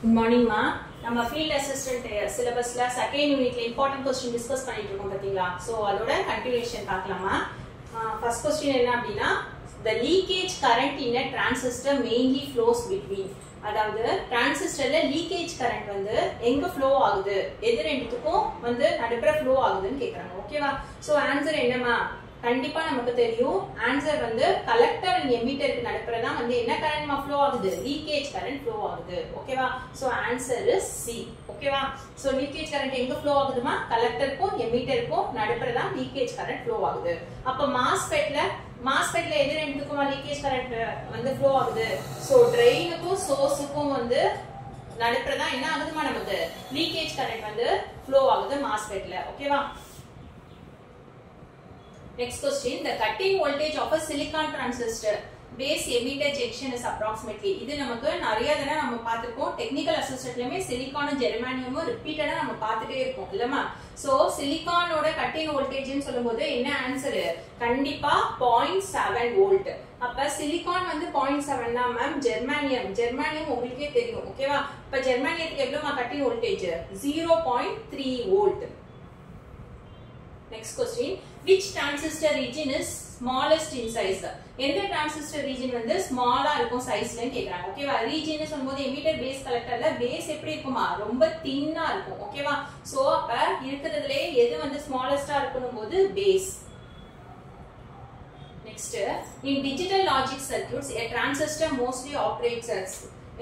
Good மார்னிங்மா நம்ம field assistant சிலபஸ்ல செகண்ட் யூனிட்ல இம்பார்ட்டன்ட் கொஸ்டின் டிஸ்கஸ் பண்ணிட்டு இருக்கோம் பாத்தீங்களா? ஸோ அதோட கண்டினியூஷன் பார்க்கலாமா? ஃபர்ஸ்ட் கொஸ்டின் என்ன அப்படின்னா the leakage current in a transistor mainly flows between அதாவது டிரான்சிஸ்டர்ல லீக்கேஜ் கரண்ட் வந்து எங்க ஃப்ளோ ஆகுது? எது ரெண்டுத்துக்கும் வந்து நடுப்புற ஃப்ளோ ஆகுதுன்னு கேட்குறாங்க ஓகேவா ஸோ ஆன்சர் என்னமா கண்டிப்பா நமக்கு தெரியும். ஆன்சர் வந்து கலெக்டர் அண்ட் எமிட்டருக்கு நடுப்புற தான் வந்து என்ன கரண்ட் ஃப்ளோ ஆகுது? லீக்கேஜ் கரண்ட் ஃப்ளோ ஆகுது. ஓகேவா சோ ஆன்சர் இஸ் சி ஓகேவா சோ லீக்கேஜ் கரண்ட் எங்க ஃப்ளோ ஆகுதுமா? கலெக்டருக்கும் எமிட்டருக்கும் நடுப்புற லீக்கேஜ் கரண்ட் ஃப்ளோ ஆகுது. அப்ப மாஸ்பெட்ல மாஸ்பெட்ல எது ரெண்டுக்குமா லீக்கேஜ் கரண்ட் வந்து ஃப்ளோ ஆகுது? சோ ட்ரெயினுக்கும் சோர்ஸுக்கும் வந்து நடுப்புறதான் என்ன ஆகுதுமா நமக்கு? லீக்கேஜ் கரண்ட் வந்து ஃப்ளோ ஆகுது மாஸ்பெட்ல ஓகேவா Next question, the cutting voltage of a silicon transistor base emitter junction is approximately. இது நமக்கு நிறைய தடவை நம்ம பார்த்திருக்கோம். டெக்னிக்கல் அசிஸ்டன்ட்லயுமே சிலிக்கானும் ஜெர்மானியமும் ரிப்பீட்டடா நம்ம பார்த்துட்டே இருக்கோம் இல்லமா சோ சிலிக்கானோட கட்டிங் வோல்டேஜ்னு சொல்லும்போது என்ன ஆன்சர் கண்டிப்பா பாயிண்ட் செவன் வோல்ட் அப்ப சிலிக்கான் வந்து பாயிண்ட் செவன்னா மேம் ஜெர்மானியம் ஜெர்மானியம் உங்களுக்கே தெரியும் ஓகேவா இப்ப ஜெர்மானியத்துக்கு எவ்வளவு cutting voltage zero point three volt next question which transistor region is smallest in size? எந்த transistor region வந்து ஸ்மாலா இருக்கும் சைஸ்லன்னு கேக்குறாங்க. ஓகேவா ரீஜன் சொல்லும்போது emitter பேஸ் collectorல பேஸ் எப்படி இருக்குமா? ரொம்ப தின்னா இருக்கும். ஓகேவா சோ அப்ப இருக்கிறதுலே எது வந்து ஸ்மாலஸ்டா இருக்கணும் போது base next in digital logic circuits a transistor mostly operates as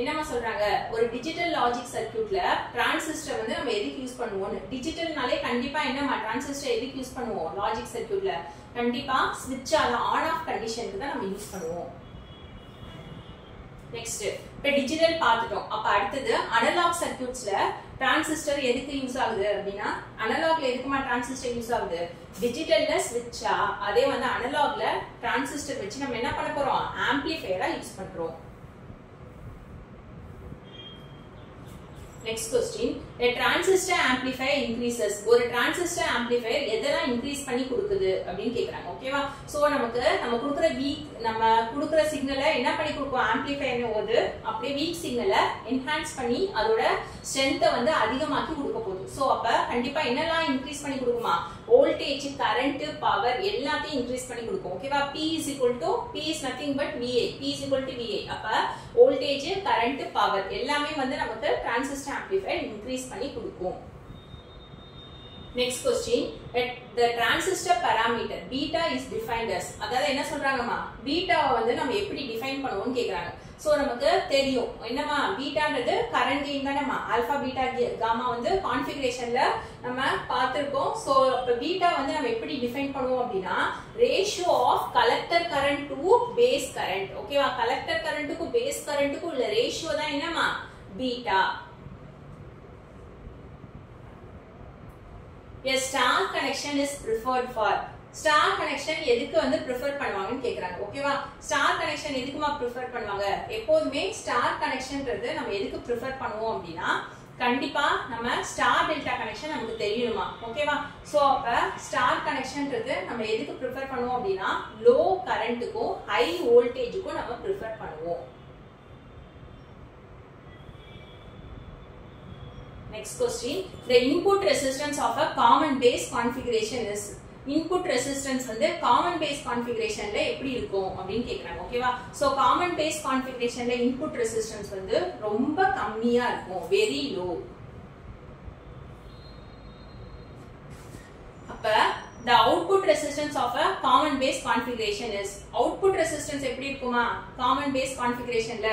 என்னமா சொல்றாங்க? ஒரு டிஜிட்டல் லாஜிக் சர்க்கியூட்ல டிரான்சிஸ்டர் வந்து நம்ம எதுக்கு யூஸ் பண்ணுவோம்? டிஜிட்டல்னாலே கண்டிப்பா என்னமா டிரான்சிஸ்டர் எதுக்கு யூஸ் பண்ணுவோம்? லாஜிக் சர்க்கியூட்ல கண்டிப்பா ஸ்விட்ச் ஆன ஆன் ஆஃப் கண்டிஷனுக்கு தான் நம்ம யூஸ் பண்ணுவோம். நெக்ஸ்ட் இப்ப டிஜிட்டல் பார்த்துட்டோம். அப்ப அடுத்தது அனலாக் சர்க்கியூட்ஸ்ல டிரான்சிஸ்டர் எதுக்கு யூஸ் ஆகுது அப்படின்னா அனலாக்ல எதுக்குமா டிரான்சிஸ்டர் யூஸ் ஆகுது? டிஜிட்டல்ல ஸ்விட்சா அதே வந்து அனலாக்ல டிரான்சிஸ்டர் வச்சு நம்ம என்ன பண்ண போறோம்? ஆம்பிளிஃபையரா யூஸ் பண்றோம். Next question a transistor amplifier ஒரு டிரான்சிஸ்டர் ஆம்பிளிஃபையர் எதெல்லாம் இன்க்ரீஸ் பண்ணி கொடுக்குது அப்படின்னு கேட்குறாங்க ஓகேவா ஸோ நமக்கு நம்ம கொடுக்குற வீக் நம்ம கொடுக்குற சிக்னலை என்ன பண்ணி கொடுக்கும்? ஆம்பிளிஃபையர் போது அப்படியே வீக் சிக்னலை என்ஹான்ஸ் பண்ணி அதோட ஸ்ட்ரென்த்தை வந்து அதிகமாக்கி கொடுக்க போகுது. ஸோ அப்போ கண்டிப்பா என்னெல்லாம் இன்க்ரீஸ் பண்ணி கொடுக்குமா? வோல்டேஜ் கரண்ட் பவர் எல்லாத்தையும் இன்க்ரீஸ் பண்ணி கொடுக்கும். ஓகேவா P is equal to P is nothing but V A P is equal to V A அப்போ வோல்டேஜ் கரண்ட் பவர் எல்லாமே வந்து நமக்கு டிரான்சிஸ்டர் ஆம்பிளிஃபை இன்க்ரீஸ் பண்ணி கொடுக்கும். Next question the transistor parameter beta is defined as அதாவது என்ன சொல்றாங்கம்மா? பீட்டாவை வந்து நம்ம எப்படி டிஃபைன் பண்ணுவோம்னு கேட்குறாங்க ஸோ நமக்கு தெரியும். என்னம்மா? பீட்டான்றது கரண்ட் கெயின் தானேமா ஆல்ஃபா பீட்டா காமா வந்து கான்ஃபிகரேஷன்ல நம்ம பார்த்துருக்கோம். ஸோ இப்போ பீட்டா வந்து நம்ம எப்படி டிஃபைன் பண்ணுவோம் அப்படின்னா ratio of collector current to base current ஓகேவா கலெக்டர் கரண்ட்டுக்கும் பேஸ் கரண்ட்டுக்கும் உள்ள ரேஷியோ தான் என்னம்மா? Beta a star connection is preferred for. Star connection எதுக்கு வந்து ப்ரிஃபர் பண்ணுவாங்கன்னு கேக்குறாங்க. ஓகேவா ஸ்டார் கனெக்ஷன் எதுக்குமா ப்ரிஃபர் பண்ணுவாங்க? எப்போதுமே ஸ்டார் கனெக்ஷன்ன்றது நம்ம எதுக்கு ப்ரிஃபர் பண்ணுவோம் அப்படின்னா கண்டிப்பா நம்ம ஸ்டார் டெல்டா கனெக்ஷன் நமக்கு தெரியணுமா? ஓகேவா சோ அப்ப ஸ்டார் கனெக்ஷன்ன்றது நம்ம எதுக்கு ப்ரிஃபர் பண்ணுவோம் அப்படின்னா லோ கரண்ட்டுக்கும் ஹை வோல்டேஜுக்கும் நம்ம ப்ரிஃபர் பண்ணுவோம். Next question. The input resistance of a common base configuration is input resistance வந்து காமன் பேஸ் கான்ஃபிகரேஷன்ல எப்படி இருக்கும் அப்படின்னு கேக்குறாங்க ஓகேவா சோ காமன் பேஸ் கான்ஃபிகரேஷன்ல இன்புட் ரெசிஸ்டன்ஸ் வந்து ரொம்ப கம்மியா இருக்கும் வெரி லோ அப்ப the output resistance of a common base configuration is. Output resistance எப்படி இருக்குமா? Common base configurationல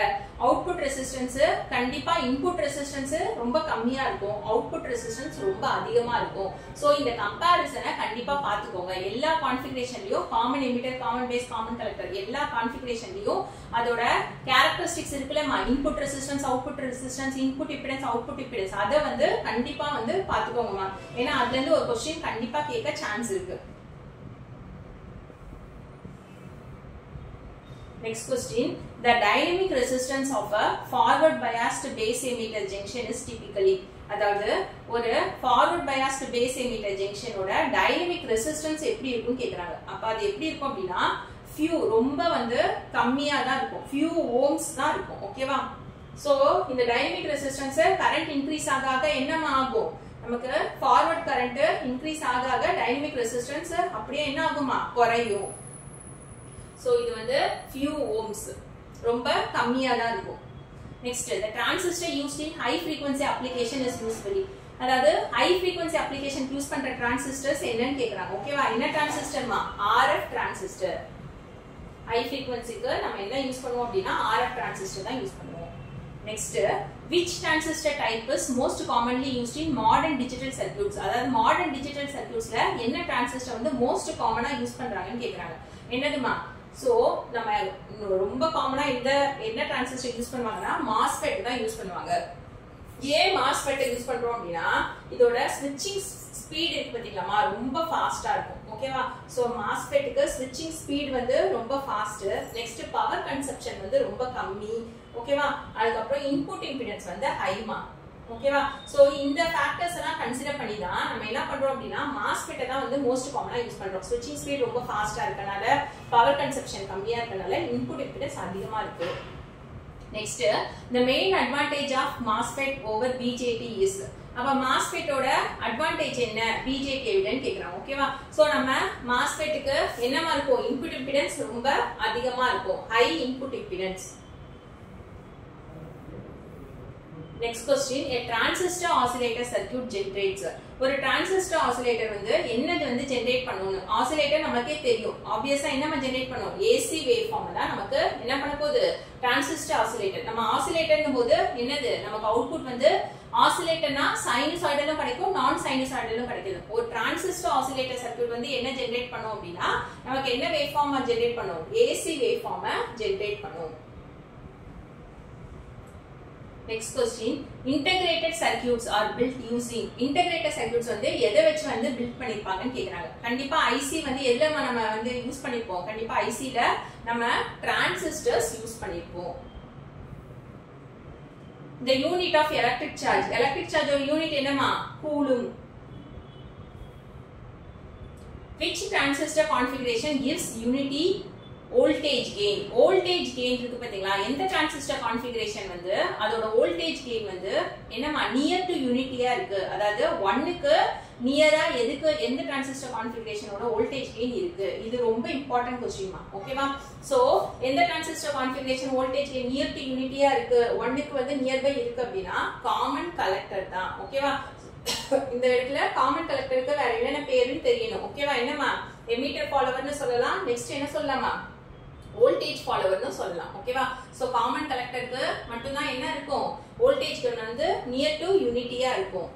output resistance கண்டிப்பா input resistance ரொம்ப கம்மியா இருக்கும். Output resistance ரொம்ப அதிகமா இருக்கும். சோ இந்த கம்பேரிசனை கண்டிப்பா பாத்துக்கோங்க எல்லா கான்ஃபிகரேஷன்லயும் common emitter common base common collector எல்லா கான்ஃபிகரேஷன்லயும் அதோட characteristics இருக்குல்லமா input resistance output resistance input impedance output impedance அதை வந்து கண்டிப்பா வந்து பாத்துக்கோங்கம்மா ஏன்னா அதுல இருந்து ஒரு கொஸ்டின் கண்டிப்பா கேட்க சான்ஸ் இருக்கு. Next question. The dynamic resistance of a forward biased base emitter junction is typically அதாவது ஒரு forward biased base base junction ஜங்ஷனோட டைனமிக் ரெசிஸ்டன்ஸ் எப்படி இருக்கும்னு கேட்குறாங்க அப்போ அது எப்படி இருக்கும் அப்படின்னா ஃபியூ ரொம்ப வந்து கம்மியாக தான் இருக்கும். ஃபியூ ஓம்ஸ் தான் இருக்கும். ஓகேவா ஸோ இந்த டைனமிக் ரெசிஸ்டன்ஸ் கரண்ட் இன்க்ரீஸ் ஆக ஆக என்னமா ஆகும்? நமக்கு ஃபார்வர்ட் கரண்ட் இன்க்ரீஸ் ஆக ஆக டைனமிக் ரெசிஸ்டன்ஸ் அப்படியே என்ன ஆகுமா? குறையும். ஸோ இது வந்து ஃபியூ ஓம்ஸ் ரொம்ப கம்மியாக தான் இருக்கும் நெக்ஸ்ட் இந்த transistor used in high frequency application is usefully அதாவது ஹை ஃப்ரீக்வன்சி அப்ளிகேஷன் யூஸ் பண்ற டிரான்சிஸ்டர்ஸ் என்னன்னு கேக்குறாங்க ஓகேவா என்ன டிரான்சிஸ்டர்மா ஆர்எஃப் டிரான்சிஸ்டர் ஹை ஃப்ரீக்வன்சிக்கு நம்ம என்ன யூஸ் பண்ணுவோம் அப்படின்னா ஆர்எஃப் டிரான்சிஸ்டர் தான் யூஸ் பண்ணுவோம் next which transistor type is most commonly used in modern digital circuits அதாவது மாடர்ன் டிஜிட்டல் சர்க்கியூட்ஸ்ல என்ன டிரான்சிஸ்டர் வந்து மோஸ்ட் காமனா யூஸ் பண்றாங்கன்னு கேக்குறாங்க என்னதுமா ஸோ நம்ம ரொம்ப காமனா இந்த என்ன டிரான்சிஸ்டர் யூஸ் பண்ணுவாங்கன்னா மாஸ்பெட் தான் யூஸ் பண்ணுவாங்க. ஏன் மாஸ்பெட்டை யூஸ் பண்றோம் அப்படின்னா இதோட ஸ்விட்சிங் ஸ்பீட் இருக்கு பாத்தீங்களாமா ரொம்ப ஃபாஸ்டா இருக்கும். ஓகேவா ஸோ மாஸ்பெட்டுக்கு ஸ்விட்சிங் ஸ்பீட் வந்து ரொம்ப ஃபாஸ்ட் நெக்ஸ்ட் பவர் கன்சப்ஷன் வந்து ரொம்ப கம்மி. ஓகேவா அதுக்கப்புறம் இன்புட் இம்பிடன்ஸ் வந்து ஹைமா ஓகேவா சோ இந்த ஃபேக்டர்ஸ் எல்லாம் கன்சிடர் பண்ணி தான் நம்ம என்ன பண்றோம் அப்படின்னா மாஸ்பெட்டை தான் வந்து மோஸ்ட் காமனா யூஸ் பண்றோம். ஸ்விட்சிங் ஸ்பீட் ரொம்ப ஃபாஸ்டா இருக்கனால பவர் கன்சப்ஷன் கம்மியா இருக்கனால இன்புட் இம்பிடன்ஸ் அதிகமா இருக்கு. Next the main advantage of MOSFET over BJT is அப்ப மாஸ்பெட்டோட அட்வான்டேஜ் என்ன? பிஜேபி எவிடன்னு கேக்குறாங்க. ஓகேவா சோ நம்ம மாஸ்பெட்டுக்கு என்னமா இருக்கும்? இன்புட் இம்பிடன்ஸ் ரொம்ப அதிகமா இருக்கும். High input impedance next question a transistor oscillator circuit generates. ஒரு டிரான்சிஸ்டர் ஆசிலேட்டர் வந்து என்னது வந்து ஜென்ரேட் பண்ணணும் ஆசிலேட்டர் நமக்கே தெரியும். ஆப்வியஸா என்ன ஜென்ரேட் பண்ணும்? ஏசி வேவ் ஃபார்ம் தான் நமக்கு என்ன பண்ண போகுது? டிரான்சிஸ்டர் ஆசிலேட்டர் நம்ம ஆசிலேட்டர்னும் போது என்னது? நமக்கு அவுட்புட் வந்து ஆசிலேட்டர்னா சைனசாய்டலும் கிடைக்கும் நான் சைனசாய்டலும் கிடைக்கும் ஒரு டிரான்சிஸ்டர் ஆசிலேட்டர் சர்க்யூட் வந்து என்ன ஜென்ரேட் பண்ணும் அப்படின்னா நமக்கு என்ன வேவ் ஃபார்ம் ஜென்ரேட் பண்ணும்? ஏசி வேவ் ஃபார்ம் ஜென்ரேட் பண்ணும். Next question integrated circuits are built using integrated circuits வந்து எதை வச்சு வந்து பில்ட் பண்ணிருப்பாங்கன்னு கேக்குறாங்க. கண்டிப்பா ஐசி வந்து எதுல நம்ம வந்து யூஸ் பண்ணிருப்போம் கண்டிப்பா ஐசில நம்ம டிரான்சிஸ்டர்ஸ் யூஸ் பண்ணிருப்போம் the unit of electric charge electric charge ஒரு யூனிட் என்னமா coulomb. Which transistor configuration gives unity voltage gain voltage gain இருக்கு பாத்தீங்களா எந்த டிரான்சிஸ்டர் கான்ஃபிகரேஷன் வந்து அதோட வோல்டேஜ் கெயின் வந்து என்னமா நியர் டு யூனிட்டியா இருக்கு. அதாவது ஒன்னுக்கு நியரா எதுக்கு எந்த டிரான்சிஸ்டர் கான்ஃபிகரேஷனோட வோல்டேஜ் கெயின் இருக்கு? இது ரொம்ப இம்பார்ட்டன்ட் கொஸ்டின்மா ஓகேவா சோ எந்த transistor configuration voltage gain near to யூனிட்டியா இருக்கு? ஒன்னுக்கு வந்து நியர்பை இருக்கு அப்படின்னா காமன் கலெக்டர் தான். ஓகேவா இந்த இடத்துல காமன் கலெக்டருக்கு வேற என்னென்ன பேருன்னு தெரியணும். ஓகேவா என்னமா எமீட்டர் ஃபாலோவர்னு சொல்லலாம். நெக்ஸ்ட் என்ன சொல்லலாமா? வோல்டேஜ் ஃபாலோவர்னு சொல்லலாம் ஓகேவா சோ காமன் கலெக்டருக்கு மட்டும்தான் என்ன இருக்கும்? வோல்டேஜ் வந்து நியர் டு யூனிட்டியா இருக்கும்.